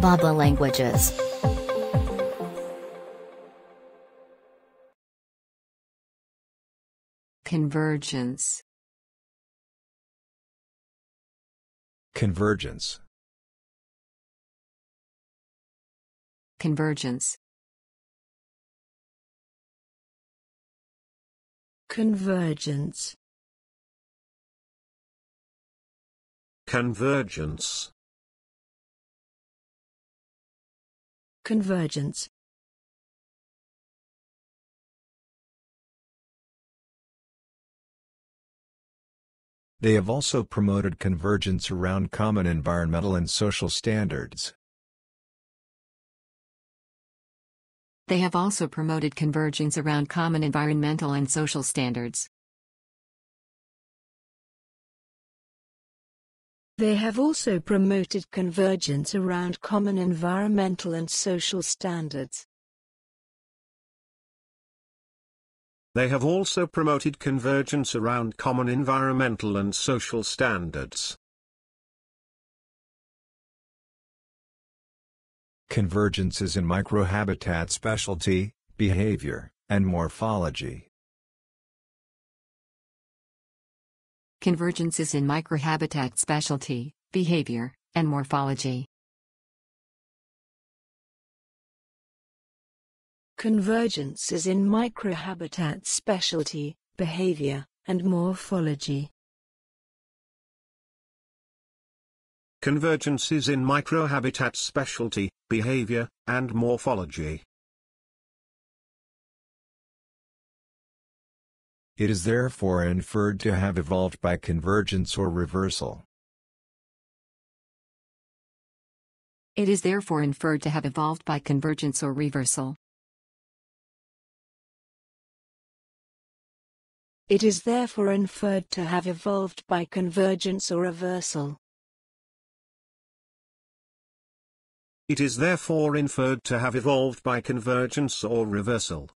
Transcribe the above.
bab.la languages. Convergence. Convergence. Convergence. Convergence. Convergence. Convergence. They have also promoted convergence around common environmental and social standards. They have also promoted convergence around common environmental and social standards. They have also promoted convergence around common environmental and social standards. They have also promoted convergence around common environmental and social standards. Convergences in microhabitat specialty, behavior, and morphology. Convergences in microhabitat specialty, behavior, and morphology. Convergences in microhabitat specialty, behavior, and morphology. Convergences in microhabitat specialty, behavior, and morphology. It is therefore inferred to have evolved by convergence or reversal. It is therefore inferred to have evolved by convergence or reversal. It is therefore inferred to have evolved by convergence or reversal. It is therefore inferred to have evolved by convergence or reversal.